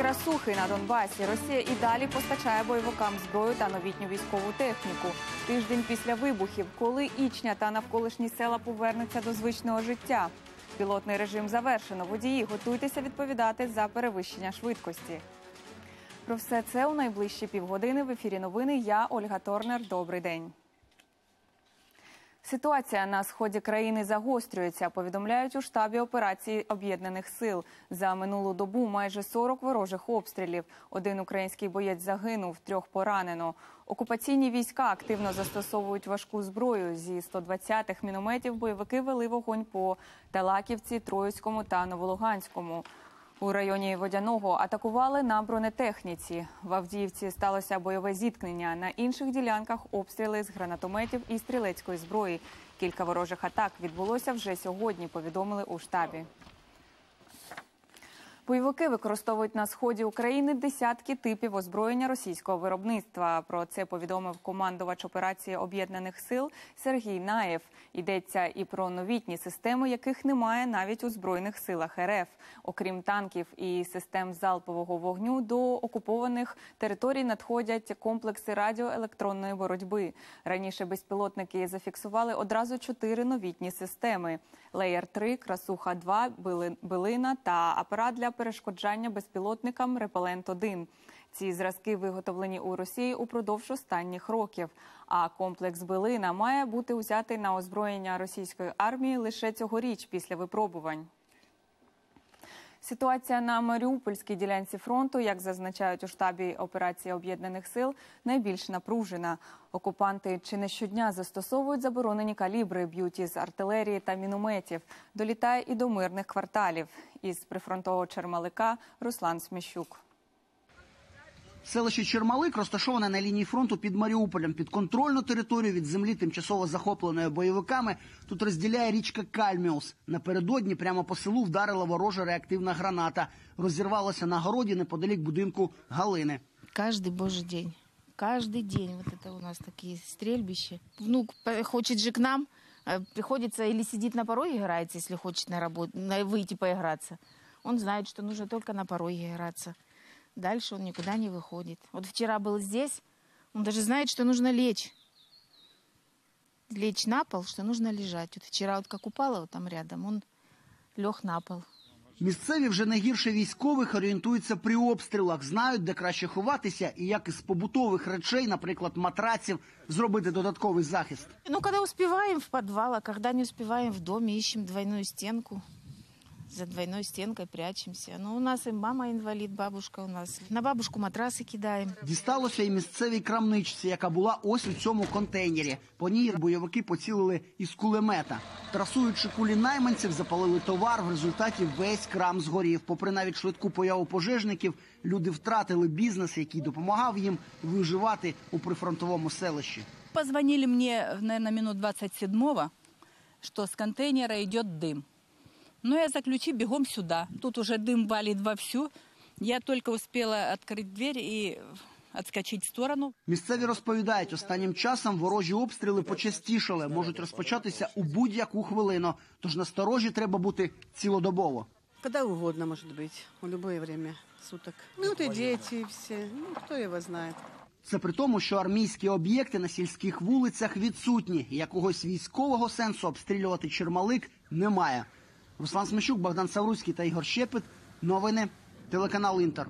красухи на Донбасі. Росія і далі постачає бойовикам зброю та новітню військову техніку. Тиждень після вибухів, коли Ічня та навколишні села повернуться до звичного життя. Пілотний режим завершено. Водії готуйтеся відповідати за перевищення швидкості. Про все це у найближчі півгодини в ефірі новини. Я Ольга Торнер. Добрий день. Ситуація на сході країни загострюється. Повідомляють у штабі операції об'єднаних сил. За минулу добу майже 40 ворожих обстрілів. Один український боєць загинув, трьох поранено. Окупаційні війська активно застосовують важку зброю. Зі 120-х мінометів бойовики вели вогонь по Талаківці, Троїцькому та Новолуганському. У районі Водяного атакували на бронетехніці. В Авдіївці сталося бойове зіткнення. На інших ділянках обстріли з гранатометів і стрілецької зброї. Кілька ворожих атак відбулося вже сьогодні. Повідомили у штабі. Бойовики використовують на сході України десятки типів озброєння російського виробництва. Про це повідомив командувач операції об'єднаних сил Сергій Наєв. Йдеться і про новітні системи, яких немає навіть у збройних силах РФ. Окрім танків і систем залпового вогню до окупованих територій надходять комплекси радіоелектронної боротьби. Раніше безпілотники зафіксували одразу чотири новітні системи: Леєр 3 Красуха 2 Билина та апарат для перешкоджання безпілотникам Репелент 1 Ці зразки виготовлені у Росії упродовж останніх років. А комплекс Билина має бути узятий на озброєння російської армії лише цьогоріч після випробувань. Ситуація на Маріупольській ділянці фронту, як зазначають у штабі операції об'єднаних сил, найбільш напружена. Окупанти чи не щодня застосовують заборонені калібри, б'ють із артилерії та мінометів. Долітає і до мирних кварталів. Із прифронтового Чермалика Руслан Сміщук. Селище Чермалик розташоване на лінії фронту під Маріуполем. Під контрольну територію від землі, тимчасово захопленої бойовиками, тут розділяє річка Кальміус. Напередодні прямо по селу вдарила ворожа реактивна граната. Розірвалася на городі неподалік будинку Галини. Каждый божий день. Каждый день вот это у нас такие стрельбища. Внук по- хочет же к нам, э, приходится или сидит на пороге играется, если хочет на работу, на, выйти поиграться. Он знает, что нужно только на пороге играться. Дальше он никуда не выходит. Вот вчера был здесь, он даже знает, что нужно лечь. Лечь на пол, что нужно лежать. Вот вчера вот как упала вот там рядом, он лег на пол. Місцеві вже не гірше військових орієнтуються при обстрілах, знають, де краще ховатися і як із побутових речей, наприклад, матраців, зробити додатковий захист. Ну, когда успеваем в подвал, а когда не успеваем в доме, ищем двойную стенку. За двойной стенкой прячемся. Ну, у нас и мама инвалид, бабушка у нас. На бабушку матрасы кидаем. Дісталося і місцевій крамничці, яка була ось у цьому контейнері. По ній бойовики поцілили із кулемета. Трасуючи кулі найманців, запалили товар. В результаті весь крам згорів. Попри навіть швидку появу пожежників, люди втратили бізнес, який допомагав їм виживати у прифронтовому селищі. Позвонили мне, наверное, минут 27-го, что с контейнера идет дым. Но я за ключи бегом сюда. Тут уже дым валит вовсю. Я только успела открыть дверь и отскочить в сторону. Місцеві розповідають, останнім часом ворожі обстріли почастішали, можуть розпочатися у будь-яку хвилину. Тож насторожі треба бути цілодобово. Когда угодно, может быть, в любое время суток. Ну, вот и дети все, ну, кто его знает. Це при тому, що армійські об'єкти на сільських вулицях відсутні. і Якогось військового сенсу обстрілювати Чермалик немає. Руслан Смещук, Богдан Савруцький та Ігор Щепет. Новини телеканал Інтер.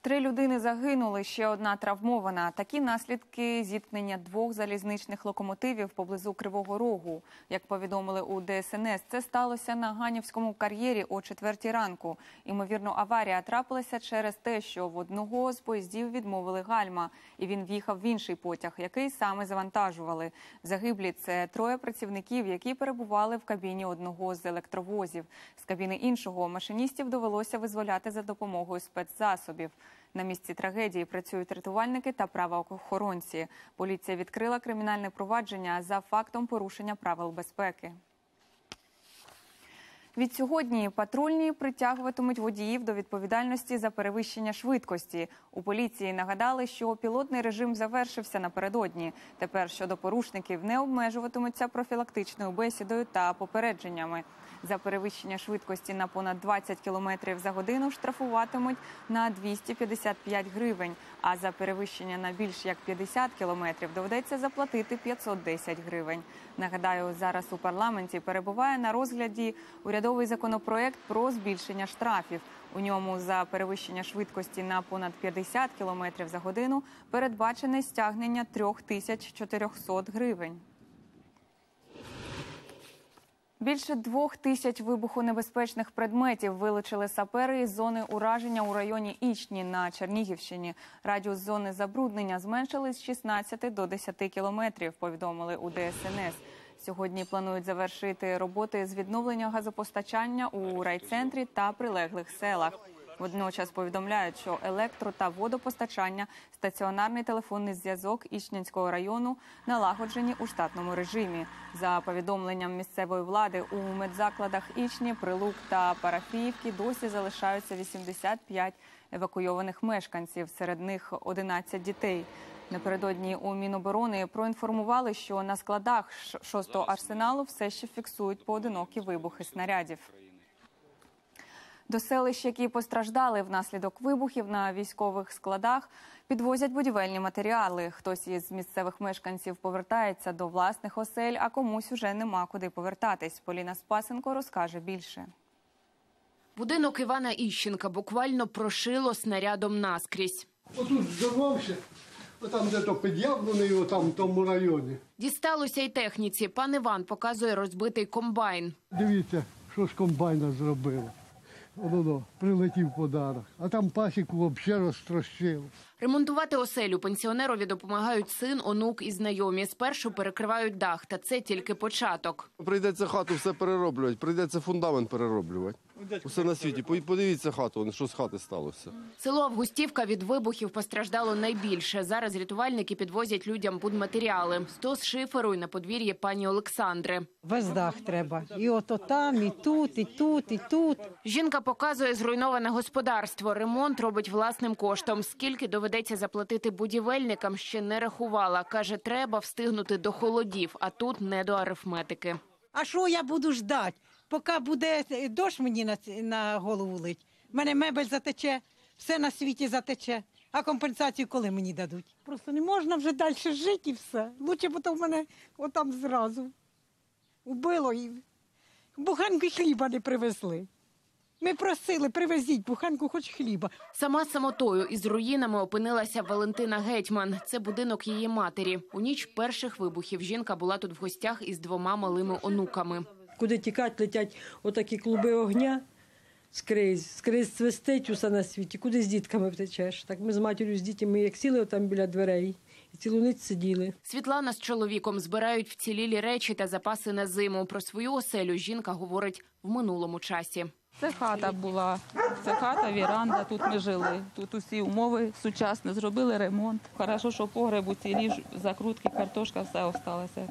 Три людини загинули, ще одна травмована. Такі наслідки зіткнення двох залізничних локомотивів поблизу Кривого Рогу. Як повідомили у ДСНС, це сталося на Ганівському кар'єрі о четвертій ранку. Імовірно, аварія трапилася через те, що в одного з поїздів відмовили гальма, і він в'їхав в інший потяг, який саме завантажували. Загиблі це троє працівників, які перебували в кабіні одного з електровозів. З кабіни іншого машиністів довелося визволяти за допомогою спецзасобів. На місці трагедії працюють рятувальники та правоохоронці. Поліція відкрила кримінальне провадження за фактом порушення правил безпеки. Відсьогодні патрульні притягуватимуть водіїв до відповідальності за перевищення швидкості. У поліції нагадали, що пілотний режим завершився напередодні. Тепер щодо порушників не обмежуватимуться профілактичною бесідою та попередженнями. За перевищення швидкості на понад 20 км за годину штрафуватимуть на 255 гривень. А за перевищення на більш як 50 км доведеться заплатити 510 гривень. Нагадаю, зараз у парламенті перебуває на розгляді урядовий законопроект про збільшення штрафів. У ньому за перевищення швидкості на понад 50 км за годину передбачене стягнення 3400 гривень. Більше двох тисяч вибухонебезпечних предметів вилучили сапери із зони ураження у районі Ічні на Чернігівщині. Радіус зони забруднення зменшили з 16 до 10 кілометрів. Повідомили у ДСНС. Сьогодні планують завершити роботи з відновлення газопостачання у райцентрі та прилеглих селах. Водночас повідомляють, що електро та водопостачання, стаціонарний телефонний зв'язок Ічнянського району налагоджені у штатному режимі. За повідомленням місцевої влади у медзакладах Ічні, Прилук та Парафіївки досі залишаються 85 евакуйованих мешканців. Серед них 11 дітей. Напередодні у Міноборони проінформували, що на складах 6-го арсеналу все ще фіксують поодинокі вибухи снарядів. До селищ, які постраждали внаслідок вибухів на військових складах, підвозять будівельні матеріали. Хтось із місцевих мешканців повертається до власних осель, а комусь уже нема куди повертатись. Поліна Спасенко розкаже більше. Будинок Івана Іщенка буквально прошило снарядом наскрізь. Отут здорвався, отам де то під'явлений, отам в тому районі. Дісталося й техніці. Пан Іван показує розбитий комбайн. Дивіться, що ж комбайна зробила. Воно прилетів подарок. А там пасіку взагалі розтрощило. Ремонтувати оселю пенсіонерові допомагають син, онук і знайомі. Спершу перекривають дах, та це тільки початок. Прийдеться хату все перероблювати, прийдеться фундамент перероблювати. Усе на світі. Подивіться хату, що з хати сталося. Село Августівка від вибухів постраждало найбільше. Зараз рятувальники підвозять людям будматеріали. Сто з шиферу і на подвір'ї пані Олександри. Весь дах треба. І ото там, і тут, і тут, і тут. Жінка показує зруйноване господарство. Ремонт робить власним коштом. Скільки доведеться заплатити будівельникам, ще не рахувала. Каже, треба встигнути до холодів, а тут не до арифметики. А що я буду ждати? Поки буде е, дощ мені на, на голову лить. Мене мебель затече, все на світі затече. А компенсацію коли мені дадуть? Просто не можна вже далі жити і все. Лучше б то в мене отам зразу. Убило і буханку хліба не привезли. Ми просили, привезіть буханку хоч хліба. Сама самотою із руїнами опинилася Валентина Гетьман. Це будинок її матері. У ніч перших вибухів жінка була тут в гостях із двома малими онуками. Куди тікати, летять отакі клуби огня скрізь, скрізь свистить усе на світі. Куди з дітками втечеш? Так ми з матір'ю з дітьми як сіли там біля дверей і цілу ніч сиділи. Світлана з чоловіком збирають вцілілі речі та запаси на зиму. Про свою оселю жінка говорить в минулому часі. Це хата була. Це хата, віранда. Тут ми жили. Тут усі умови сучасні, зробили ремонт. Хорошо, що погреб цілі ж- закрутки, картошка, все осталося.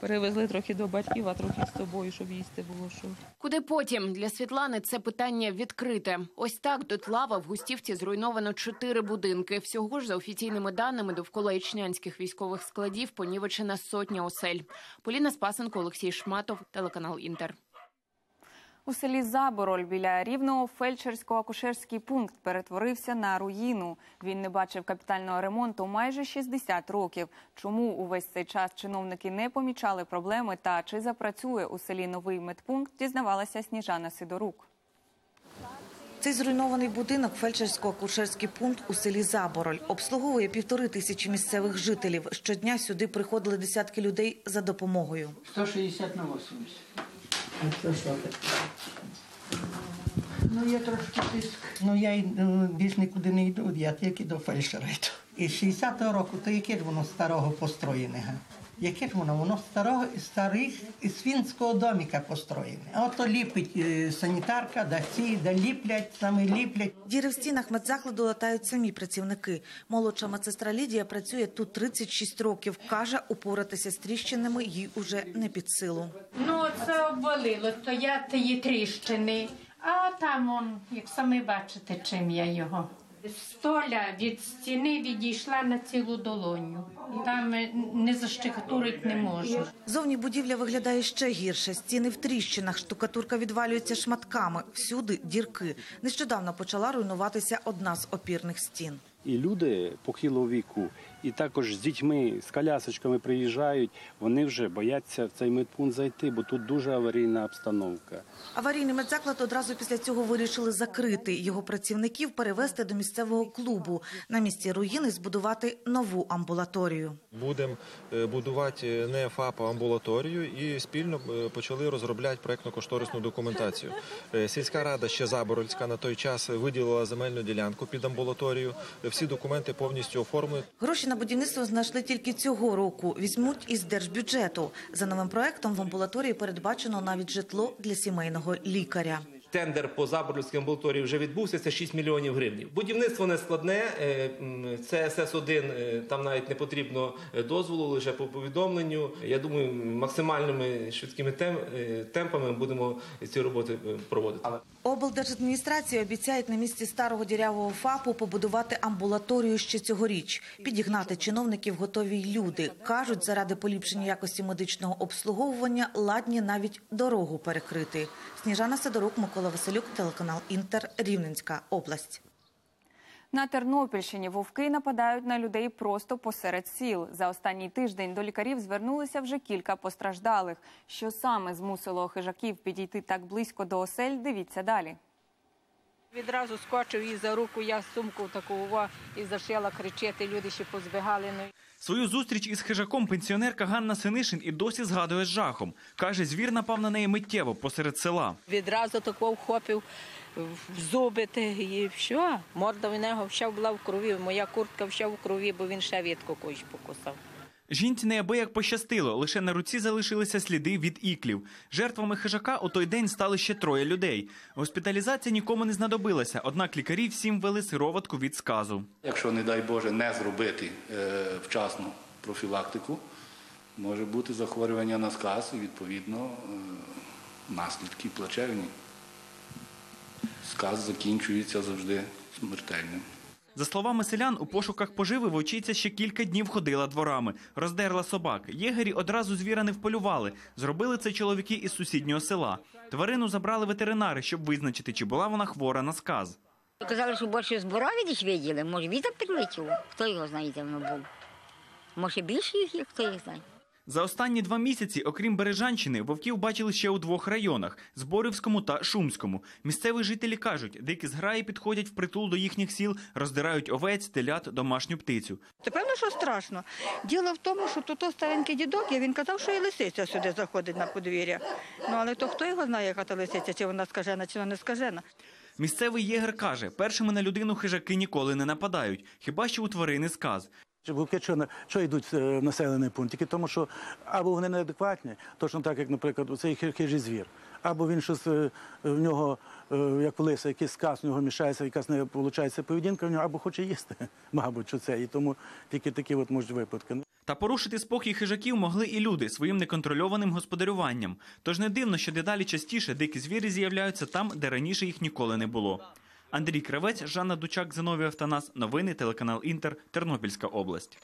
Перевезли трохи до батьків, а трохи з собою, щоб їсти було що. Куди потім для Світлани це питання відкрите. Ось так до Тлава в Густівці зруйновано чотири будинки. Всього ж за офіційними даними довкола ічнянських військових складів понівечена сотня осель. Поліна Спасенко, Олексій Шматов, телеканал Інтер. У селі Забороль біля Рівного фельдшерсько-акушерський пункт перетворився на руїну. Він не бачив капітального ремонту майже 60 років. Чому увесь цей час чиновники не помічали проблеми та чи запрацює у селі новий медпункт, дізнавалася Сніжана Сидорук. Цей зруйнований будинок – фельдшерсько-акушерський пункт у селі Забороль. Обслуговує півтори тисячі місцевих жителів. Щодня сюди приходили десятки людей за допомогою. 160 на 80. Ну, є трошки тиск. Ну, я й ну, більш нікуди не йду, я тільки до фельдшера йду. І 60-го року, то яке ж воно старого построєне. Яке ж воно? Воно старого, старих з фінського доміка построєне. А ото ліпить е, санітарка, да ці, да ліплять, саме ліплять. Діри в стінах медзакладу латають самі працівники. Молодша медсестра Лідія працює тут 36 років. Каже, упоратися з тріщинами їй уже не під силу. Ну, це обвалило, то я тієї тріщини. А там он, як самі бачите, чим я його. Столя від стіни відійшла на цілу долоню. Там е, не заштикатурить не можна. Зовні будівля виглядає ще гірше. Стіни в тріщинах, штукатурка відвалюється шматками. Всюди дірки. Нещодавно почала руйнуватися одна з опірних стін. І люди похилого віку, і також з дітьми, з колясочками приїжджають, вони вже бояться в цей медпункт зайти, бо тут дуже аварійна обстановка. Аварійний медзаклад одразу після цього вирішили закрити. Його працівників перевести до місцевого клубу. На місці руїни збудувати нову амбулаторію. Будемо е, будувати не ФАП, а амбулаторію і спільно е, почали розробляти проєктно-кошторисну документацію. Е, Сільська рада ще Заборольська на той час виділила земельну ділянку під амбулаторію. Всі документи повністю оформлені. Гроші на будівництво знайшли тільки цього року. Візьмуть із держбюджету. За новим проектом в амбулаторії передбачено навіть житло для сімейного лікаря. Тендер по Заборлівській амбулаторії вже відбувся, це 6 мільйонів гривень. Будівництво не складне, е, це СС-1, е, там навіть не потрібно е, дозволу, лише по повідомленню. Я думаю, максимальними швидкими темпами будемо ці роботи проводити. Облдержадміністрація обіцяють на місці старого дірявого ФАПу побудувати амбулаторію ще цьогоріч. Підігнати чиновників готові й люди. Кажуть, заради поліпшення якості медичного обслуговування ладні навіть дорогу перекрити. Сніжана Сидорук, Микола Василюк, телеканал Інтер, Рівненська область. На Тернопільщині вовки нападають на людей просто посеред сіл. За останній тиждень до лікарів звернулися вже кілька постраждалих. Що саме змусило хижаків підійти так близько до осель, дивіться далі. Відразу скочив її за руку, я сумку таку і зашила кричати, люди ще позбігали. Ну, Свою зустріч із хижаком пенсіонерка Ганна Синишин і досі згадує з жахом. Каже, звір напав на неї миттєво посеред села. Відразу тако вхопив в зуби і все. Морда в нього вся була в крові, моя куртка вся в крові, бо він ще від когось покусав. Жінці неабияк пощастило, лише на руці залишилися сліди від іклів. Жертвами хижака у той день стали ще троє людей. Госпіталізація нікому не знадобилася, однак лікарі всім ввели сироватку від сказу. Якщо, не дай Боже, не зробити е, вчасну профілактику, може бути захворювання на сказ і, відповідно, е, наслідки плачевні. Сказ закінчується завжди смертельним. За словами селян, у пошуках поживи вовчиця ще кілька днів ходила дворами, роздерла собак. Єгері одразу звіра не вполювали. Зробили це чоловіки із сусіднього села. Тварину забрали ветеринари, щоб визначити, чи була вона хвора на сказ. Казали, що більше зборові десь виділи, може вітер прилетів. Хто його знає, де воно було. Може більше їх є, хто їх знає. За останні два місяці, окрім Бережанщини, вовків бачили ще у двох районах – Зборівському та Шумському. Місцеві жителі кажуть, дикі зграї підходять впритул до їхніх сіл, роздирають овець, телят, домашню птицю. Це певно, що страшно. Діло в тому, що тут старенький дідок, і він казав, що і лисиця сюди заходить на подвір'я. Ну але то хто його знає, яка та лисиця, чи вона скажена, чи вона не скажена. Місцевий єгер каже, першими на людину хижаки ніколи не нападають, хіба що у тварини сказ. Вовки що, що йдуть е, в населений пункт? Тільки тому, що або вони неадекватні, точно так, як, наприклад, цей хи- хижий звір, або він щось е, в нього, е, як в лиса, якийсь сказ, в нього мішається, якась не виходить поведінка в нього, або хоче їсти, мабуть, що це. І тому тільки такі от можуть випадки. Та порушити спокій хижаків могли і люди своїм неконтрольованим господарюванням. Тож не дивно, що дедалі частіше дикі звірі з'являються там, де раніше їх ніколи не було. Андрій Кравець, Жанна Дучак, Зиновій Автонас. Новини, телеканал Інтер, Тернопільська область.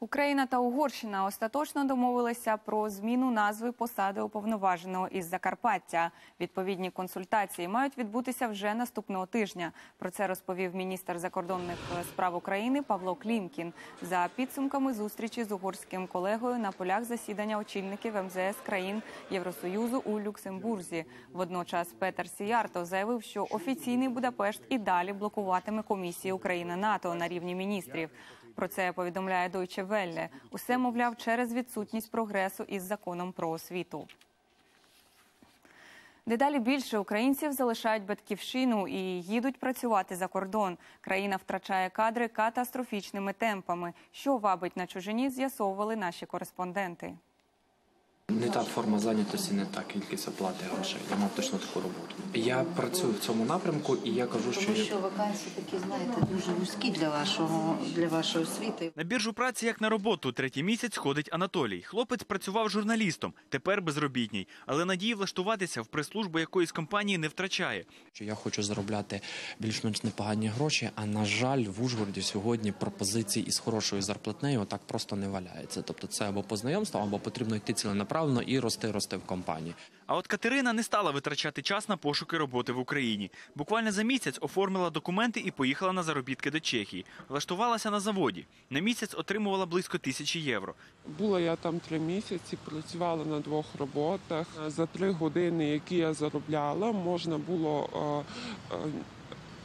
Україна та Угорщина остаточно домовилися про зміну назви посади уповноваженого із Закарпаття. Відповідні консультації мають відбутися вже наступного тижня. Про це розповів міністр закордонних справ України Павло Клімкін за підсумками зустрічі з угорським колегою на полях засідання очільників МЗС країн Євросоюзу у Люксембурзі. Водночас Петер Сіярто заявив, що офіційний Будапешт і далі блокуватиме комісію Україна НАТО на рівні міністрів. Про це повідомляє Deutsche Welle. Усе, мовляв, через відсутність прогресу із законом про освіту. Дедалі більше українців залишають батьківщину і їдуть працювати за кордон. Країна втрачає кадри катастрофічними темпами. Що вабить на чужині, з'ясовували наші кореспонденти. Не та форма зайнятості, не та кількість оплати грошей. Я мав точно таку роботу. Я працюю в цьому напрямку, і я кажу, що Тому що вакансії такі, знаєте, дуже вузькі для вашого для вашої освіти. На біржу праці як на роботу третій місяць ходить Анатолій. Хлопець працював журналістом, тепер безробітній, але надії влаштуватися в прес-службу якоїсь компанії не втрачає. що я хочу заробляти більш-менш непогані гроші. А на жаль, в Ужгороді сьогодні пропозицій із хорошою зарплатнею так просто не валяється. Тобто, це або по знайомству, або потрібно йти ціленаправленно і рости, рости в компанії. А от Катерина не стала витрачати час на пошуки роботи в Україні. Буквально за місяць оформила документи і поїхала на заробітки до Чехії. Влаштувалася на заводі. На місяць отримувала близько тисячі євро. Була я там три місяці, працювала на двох роботах. За три години, які я заробляла, можна було е, е,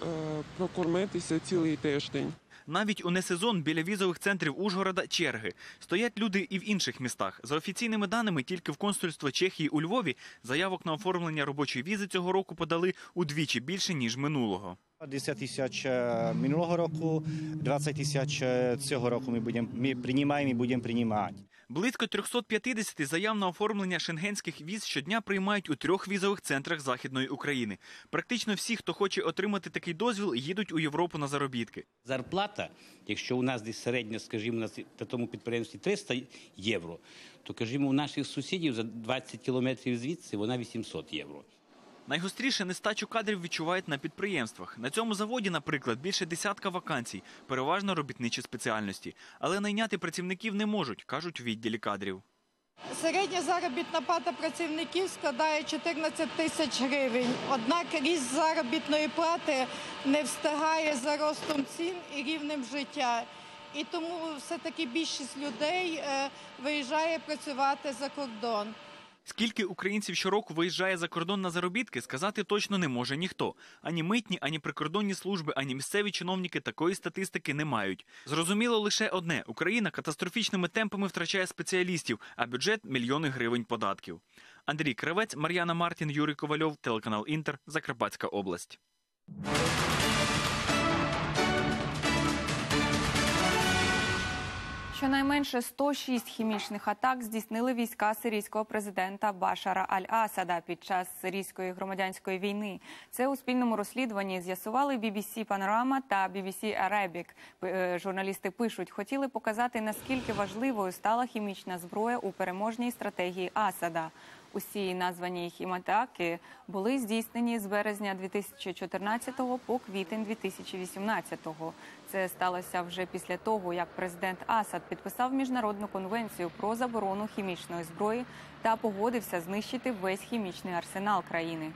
е, прокормитися цілий тиждень. Навіть у несезон біля візових центрів Ужгорода черги. Стоять люди і в інших містах. За офіційними даними, тільки в консульство Чехії у Львові заявок на оформлення робочої візи цього року подали удвічі більше ніж минулого. 10 тисяч е, минулого року, 20 тисяч е, цього року ми будемо ми приймаємо і будемо приймати. Близько 350 заяв на оформлення шенгенських віз щодня приймають у трьох візових центрах Західної України. Практично всі, хто хоче отримати такий дозвіл, їдуть у Європу на заробітки. Зарплата, якщо у нас десь середня, скажімо, на тому підприємстві 300 євро, то кажімо, у наших сусідів за 20 кілометрів звідси вона 800 євро. Найгостріше нестачу кадрів відчувають на підприємствах. На цьому заводі, наприклад, більше десятка вакансій, переважно робітничі спеціальності. Але найняти працівників не можуть, кажуть у відділі кадрів. Середня заробітна плата працівників складає 14 тисяч гривень. Однак ріст заробітної плати не встигає за ростом цін і рівнем життя. І тому все-таки більшість людей е, виїжджає працювати за кордон. Скільки українців щороку виїжджає за кордон на заробітки, сказати точно не може ніхто. Ані митні, ані прикордонні служби, ані місцеві чиновники такої статистики не мають. Зрозуміло лише одне: Україна катастрофічними темпами втрачає спеціалістів, а бюджет мільйони гривень податків. Андрій Кравець, Мар'яна Мартін, Юрій Ковальов, телеканал Інтер, Закарпатська область. Щонайменше 106 хімічних атак здійснили війська сирійського президента Башара Аль-Асада під час сирійської громадянської війни. Це у спільному розслідуванні з'ясували BBC Panorama та BBC Arabic. Е, Журналісти пишуть, хотіли показати наскільки важливою стала хімічна зброя у переможній стратегії Асада. Усі названі хіматаки були здійснені з березня 2014 по квітень 2018. Це сталося вже після того, як президент Асад підписав міжнародну конвенцію про заборону хімічної зброї та погодився знищити весь хімічний арсенал країни.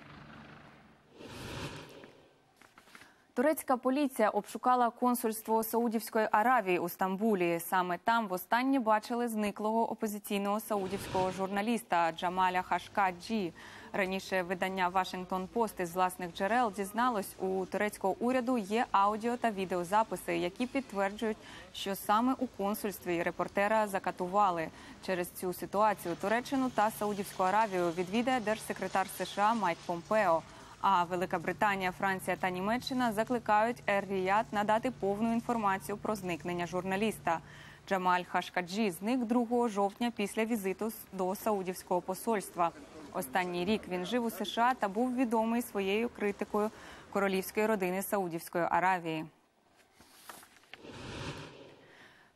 Турецька поліція обшукала консульство Саудівської Аравії у Стамбулі. Саме там востаннє бачили зниклого опозиційного саудівського журналіста Джамаля Хашкаджі. Раніше видання Вашингтон Пост із власних джерел дізналось, у турецького уряду є аудіо та відеозаписи, які підтверджують, що саме у консульстві репортера закатували. Через цю ситуацію Туреччину та Саудівську Аравію відвідає держсекретар США Майк Помпео. А Велика Британія, Франція та Німеччина закликають Ер-Ріяд надати повну інформацію про зникнення журналіста. Джамаль Хашкаджі зник 2 жовтня після візиту до саудівського посольства. Останній рік він жив у США та був відомий своєю критикою королівської родини Саудівської Аравії.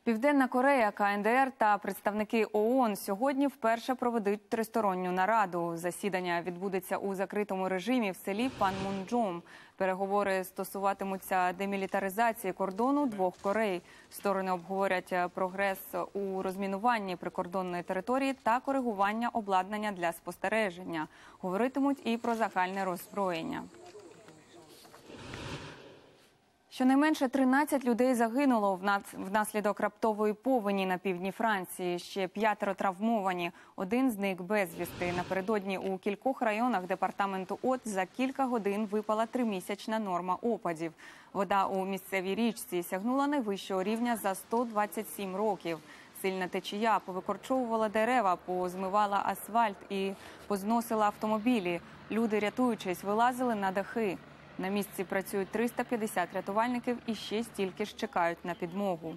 Південна Корея, КНДР та представники ООН сьогодні вперше проведуть тристоронню нараду. Засідання відбудеться у закритому режимі в селі Панмунджом. Переговори стосуватимуться демілітаризації кордону двох Корей. Сторони обговорять прогрес у розмінуванні прикордонної території та коригування обладнання для спостереження. Говоритимуть і про загальне роззброєння. Щонайменше 13 людей загинуло внаслідок раптової повені на півдні Франції. Ще п'ятеро травмовані. Один зник безвісти. Напередодні у кількох районах департаменту ОТ за кілька годин випала тримісячна норма опадів. Вода у місцевій річці сягнула найвищого рівня за 127 років. Сильна течія повикорчовувала дерева, позмивала асфальт і позносила автомобілі. Люди, рятуючись, вилазили на дахи. На місці працюють 350 рятувальників і ще стільки ж чекають на підмогу.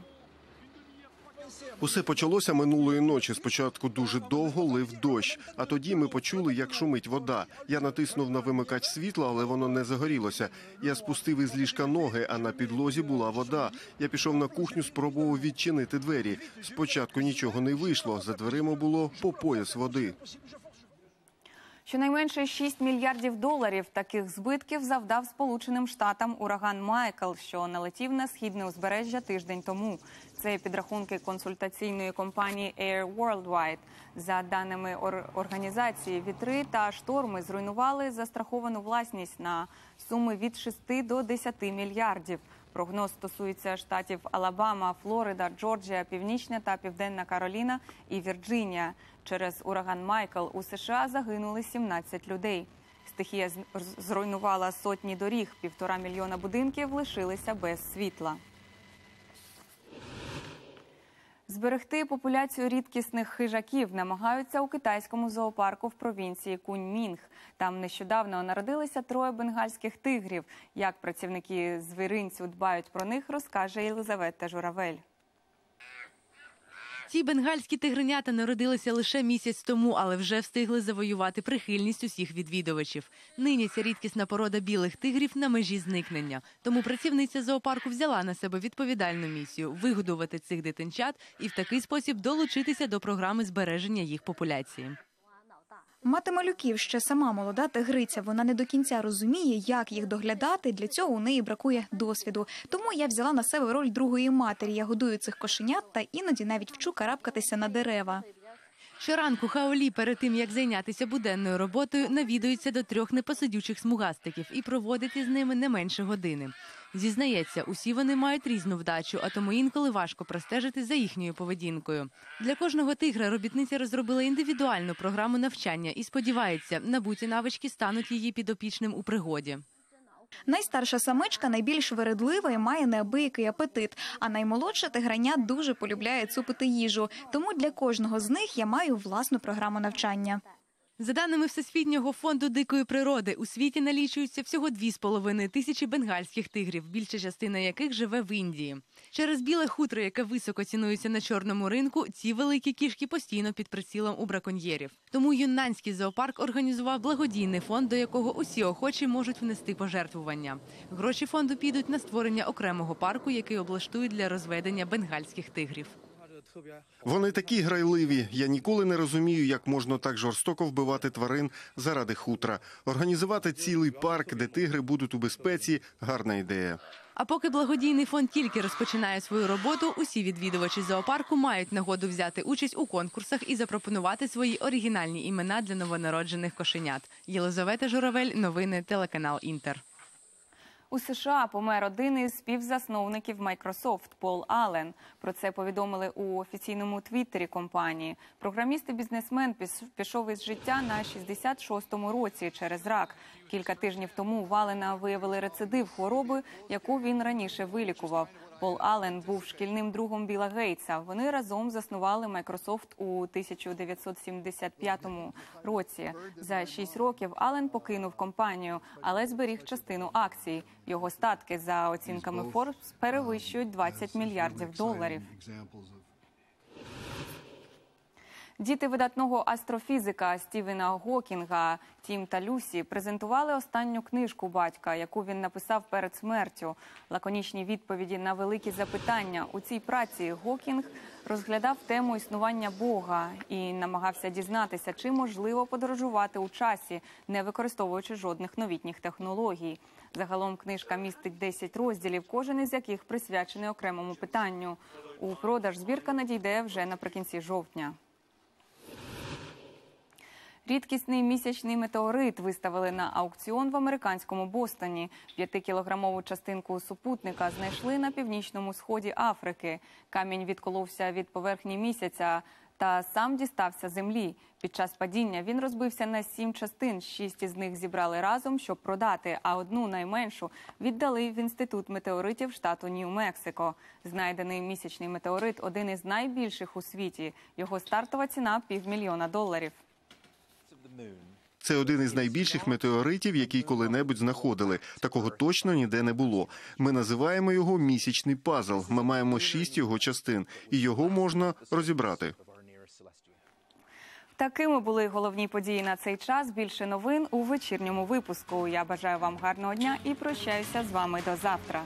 Усе почалося минулої ночі. Спочатку дуже довго лив дощ, а тоді ми почули, як шумить вода. Я натиснув на вимикач світла, але воно не загорілося. Я спустив із ліжка ноги, а на підлозі була вода. Я пішов на кухню, спробував відчинити двері. Спочатку нічого не вийшло. За дверима було по пояс води. Щонайменше 6 мільярдів доларів таких збитків завдав Сполученим Штатам ураган Майкл, що налетів на східне узбережжя тиждень тому. Це підрахунки консультаційної компанії Air Worldwide. За даними ор- організації, вітри та шторми зруйнували застраховану власність на суми від 6 до 10 мільярдів. Прогноз стосується штатів Алабама, Флорида, Джорджія, Північна та Південна Кароліна і Вірджинія. Через ураган Майкл у США загинули 17 людей. Стихія зруйнувала сотні доріг, півтора мільйона будинків лишилися без світла. Зберегти популяцію рідкісних хижаків намагаються у китайському зоопарку в провінції Куньмінг. Там нещодавно народилися троє бенгальських тигрів. Як працівники звіринцю дбають про них, розкаже Єлизавета Журавель. Ці бенгальські тигренята народилися лише місяць тому, але вже встигли завоювати прихильність усіх відвідувачів. Нині ця рідкісна порода білих тигрів на межі зникнення. Тому працівниця зоопарку взяла на себе відповідальну місію вигодувати цих дитинчат і в такий спосіб долучитися до програми збереження їх популяції. Мати малюків ще сама молода тигриця. Вона не до кінця розуміє, як їх доглядати. Для цього у неї бракує досвіду. Тому я взяла на себе роль другої матері. Я годую цих кошенят та іноді навіть вчу карабкатися на дерева. Щоранку Хаолі перед тим як зайнятися буденною роботою, навідується до трьох непосидючих смугастиків і проводить із ними не менше години. Зізнається, усі вони мають різну вдачу, а тому інколи важко простежити за їхньою поведінкою. Для кожного тигра робітниця розробила індивідуальну програму навчання і сподівається, набуті навички стануть її підопічним у пригоді. Найстарша самичка найбільш вередлива і має неабиякий апетит. А наймолодша тиграня дуже полюбляє цупити їжу. Тому для кожного з них я маю власну програму навчання. За даними Всесвітнього фонду дикої природи, у світі налічується всього 2,5 тисячі бенгальських тигрів, більша частина яких живе в Індії. Через біле хутро, яке високо цінується на чорному ринку, ці великі кішки постійно під прицілом у браконьєрів. Тому юннанський зоопарк організував благодійний фонд, до якого усі охочі можуть внести пожертвування. Гроші фонду підуть на створення окремого парку, який облаштують для розведення бенгальських тигрів. Вони такі грайливі. Я ніколи не розумію, як можна так жорстоко вбивати тварин заради хутра. Організувати цілий парк, де тигри будуть у безпеці гарна ідея. А поки благодійний фонд тільки розпочинає свою роботу, усі відвідувачі зоопарку мають нагоду взяти участь у конкурсах і запропонувати свої оригінальні імена для новонароджених кошенят. Єлизавета Журавель, новини телеканал Інтер. У США помер один із співзасновників Microsoft Пол Аллен. Про це повідомили у офіційному твіттері компанії. Програміст і бізнесмен пішов із життя на 66-му році через рак. Кілька тижнів тому Валена виявили рецидив хвороби, яку він раніше вилікував. Пол Аллен був шкільним другом Біла Гейтса. Вони разом заснували Microsoft у 1975 році. За шість років Аллен покинув компанію, але зберіг частину акцій. Його статки за оцінками Forbes перевищують 20 мільярдів доларів. Діти видатного астрофізика Стівена Гокінга Тім та Люсі презентували останню книжку батька, яку він написав перед смертю. Лаконічні відповіді на великі запитання у цій праці Гокінг розглядав тему існування Бога і намагався дізнатися, чи можливо подорожувати у часі, не використовуючи жодних новітніх технологій. Загалом книжка містить 10 розділів, кожен із яких присвячений окремому питанню. У продаж збірка надійде вже наприкінці жовтня. Рідкісний місячний метеорит виставили на аукціон в американському Бостоні. П'ятикілограмову частинку супутника знайшли на північному сході Африки. Камінь відколовся від поверхні місяця та сам дістався землі. Під час падіння він розбився на сім частин. Шість із них зібрали разом, щоб продати, а одну найменшу віддали в інститут метеоритів штату Нью-Мексико. Знайдений місячний метеорит один із найбільших у світі. Його стартова ціна півмільйона доларів. Це один із найбільших метеоритів, який коли-небудь знаходили. Такого точно ніде не було. Ми називаємо його місячний пазл. Ми маємо шість його частин, і його можна розібрати. Такими були головні події на цей час. Більше новин у вечірньому випуску. Я бажаю вам гарного дня і прощаюся з вами до завтра.